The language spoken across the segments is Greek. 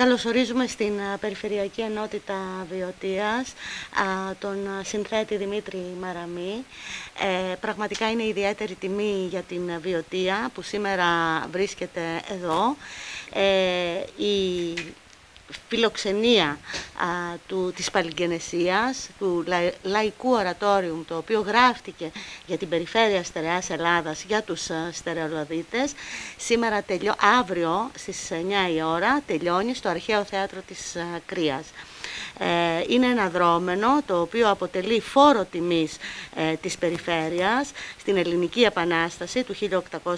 Καλωσορίζουμε στην Περιφερειακή Ενότητα Βιωτίας τον συνθέτη Δημήτρη Μαραμή. Ε, πραγματικά είναι ιδιαίτερη τιμή για την Βιωτία που σήμερα βρίσκεται εδώ. Ε, η φιλοξενία του, της Παλιγενεσίας, του λαϊκού ορατόριου, το οποίο γράφτηκε για την περιφέρεια στερεάς Ελλάδας για τους α, στερεολοδίτες. Σήμερα, τελειώ, αύριο στις 9 η ώρα, τελειώνει στο Αρχαίο Θέατρο της α, Κρίας. Ε, είναι ένα δρόμενο το οποίο αποτελεί φόρο τιμής ε, της περιφέρειας στην Ελληνική Επανάσταση του 1821,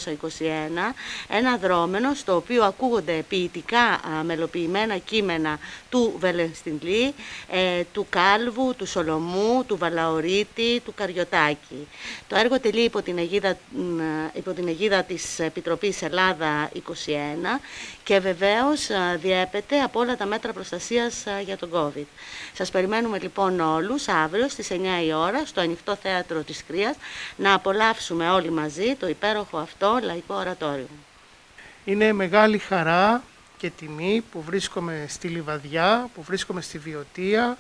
ένα δρόμενο στο οποίο ακούγονται ποιητικά μελοποιημένα κείμενα του Βελενστινλή, ε, του Κάλβου, του Σολομού, του Βαλαωρίτη, του Καριωτάκη. Το έργο τελεί υπό την αιγίδα, υπό την αιγίδα της Επιτροπής Ελλάδα 21 και βεβαίως διέπεται από όλα τα μέτρα προστασίας για τον COVID. Σας περιμένουμε λοιπόν όλους αύριο στις 9 η ώρα στο ανοιχτό θέατρο της Κρίας να απολαύσουμε όλοι μαζί το υπέροχο αυτό λαϊκό ορατόριο. Είναι μεγάλη χαρά και τιμή που βρίσκομαι στη Λιβαδιά, που βρίσκομαι στη Βιωτία,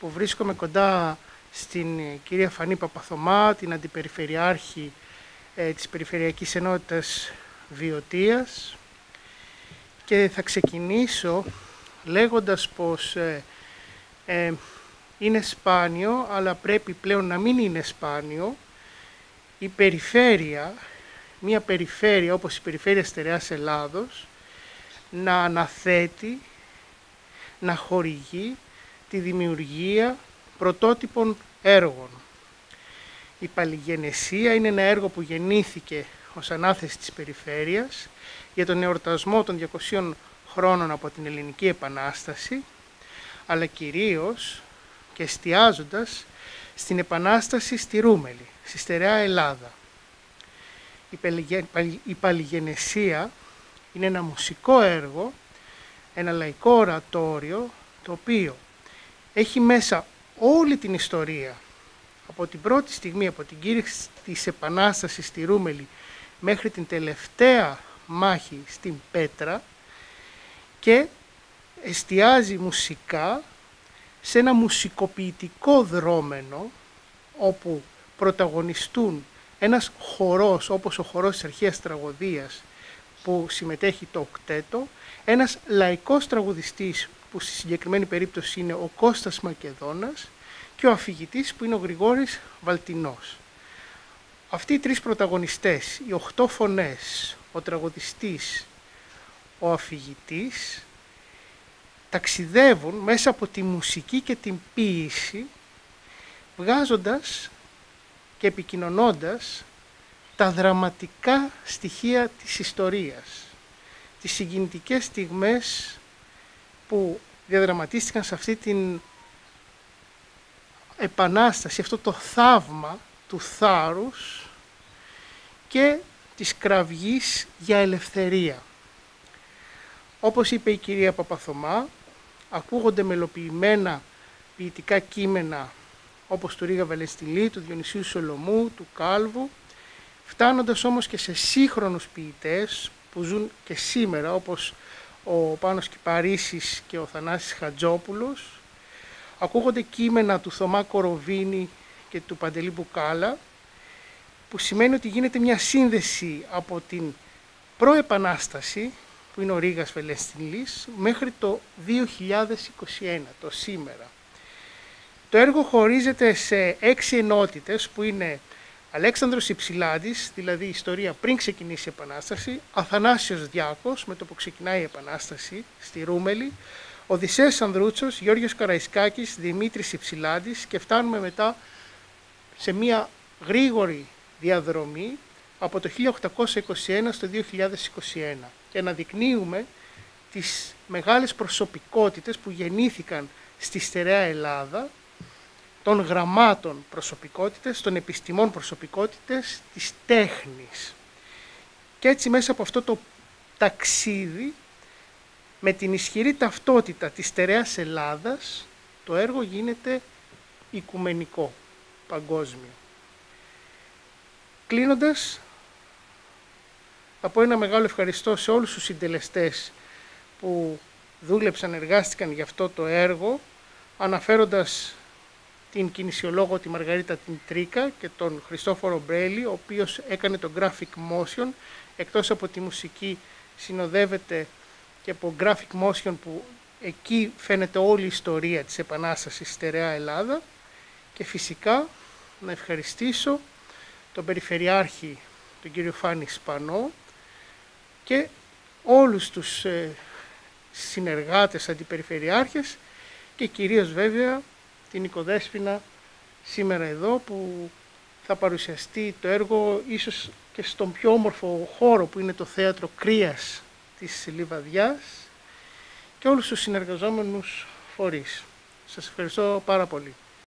που βρίσκομαι κοντά στην κυρία Φανή Παπαθωμά, την Αντιπεριφερειάρχη ε, της Περιφερειακής Ενότητας Βιωτίας και θα ξεκινήσω λέγοντας πως ε, ε, είναι σπάνιο, αλλά πρέπει πλέον να μην είναι σπάνιο, η περιφέρεια, μια περιφέρεια όπως η περιφέρεια Στερεάς Ελλάδος, να αναθέτει, να χορηγεί τη δημιουργία πρωτότυπων έργων. Η Παλιγενεσία είναι ένα έργο που γεννήθηκε ως ανάθεση της περιφέρειας για τον εορτασμό των 200 χρόνων από την Ελληνική Επανάσταση αλλά κυρίως και εστιάζοντας στην Επανάσταση στη Ρούμελη, στη στερεά Ελλάδα. Η Παλιγενεσία είναι ένα μουσικό έργο, ένα λαϊκό ορατόριο, το οποίο έχει μέσα όλη την ιστορία από την πρώτη στιγμή, από την κήρυξη της Επανάστασης στη Ρούμελη μέχρι την τελευταία μάχη στην Πέτρα και εστιάζει μουσικά σε ένα μουσικοποιητικό δρόμενο όπου πρωταγωνιστούν ένας χορός όπως ο χορός της αρχαίας τραγωδίας που συμμετέχει το οκτέτο, ένας λαϊκός τραγουδιστής που στη συγκεκριμένη περίπτωση είναι ο Κώστας Μακεδόνας και ο αφηγητής που είναι ο Γρηγόρης Βαλτινός. Αυτοί οι τρεις πρωταγωνιστές, οι οχτώ φωνές, ο τραγουδιστής, ο αφηγητής, ταξιδεύουν μέσα από τη μουσική και την ποίηση, βγάζοντας και επικοινωνώντας τα δραματικά στοιχεία της ιστορίας, τις συγκινητικές στιγμές που διαδραματίστηκαν σε αυτή την επανάσταση, αυτό το θαύμα του θάρρους και της κραυγής για ελευθερία. Όπως είπε η κυρία Παπαθωμά, ακούγονται μελοποιημένα ποιητικά κείμενα όπως του Ρίγα Βελεστιλή, του Διονυσίου Σολομού, του Κάλβου, φτάνοντας όμως και σε σύγχρονους ποιητές που ζουν και σήμερα όπως ο Πάνος Κυπαρίσης και ο Θανάσης Χατζόπουλος, ακούγονται κείμενα του Θωμά Κοροβίνη και του Παντελή Μπουκάλα, που σημαίνει ότι γίνεται μια σύνδεση από την προεπανάσταση που είναι ο Ρήγας Βελεστινλής, μέχρι το 2021, το σήμερα. Το έργο χωρίζεται σε έξι ενότητες που είναι Αλέξανδρος Υψηλάντης, δηλαδή η ιστορία πριν ξεκινήσει η Επανάσταση, Αθανάσιος Διάκος, με το που ξεκινάει η Επανάσταση στη Ρούμελη, Οδυσσέας Ανδρούτσος, Γιώργος Καραϊσκάκης, Δημήτρης Υψηλάντης και φτάνουμε μετά σε μια γρήγορη διαδρομή από το 1821 στο 2021 και αναδεικνύουμε τις μεγάλες προσωπικότητες που γεννήθηκαν στη στερεά Ελλάδα, των γραμμάτων προσωπικότητες, των επιστημών προσωπικότητες, της τέχνης. Και έτσι μέσα από αυτό το ταξίδι, με την ισχυρή ταυτότητα της στερεάς Ελλάδας, το έργο γίνεται οικουμενικό, παγκόσμιο. Κλείνοντας, θα πω ένα μεγάλο ευχαριστώ σε όλους τους συντελεστές που δούλεψαν, εργάστηκαν για αυτό το έργο, αναφέροντας την κινησιολόγο τη Μαργαρίτα την Τρίκα και τον Χριστόφορο Μπρέλη, ο οποίος έκανε το graphic motion, εκτός από τη μουσική συνοδεύεται και από graphic motion που εκεί φαίνεται όλη η ιστορία της Επανάστασης στερεά Ελλάδα. Και φυσικά να ευχαριστήσω τον Περιφερειάρχη, τον κύριο Φάνη Σπανό και όλους τους ε, συνεργάτες αντιπεριφερειάρχες και κυρίως βέβαια την Οικοδέσποινα σήμερα εδώ που θα παρουσιαστεί το έργο ίσως και στον πιο όμορφο χώρο που είναι το θέατρο Κρίας της Λιβαδιάς και όλους τους συνεργαζόμενους φορείς. Σας ευχαριστώ πάρα πολύ.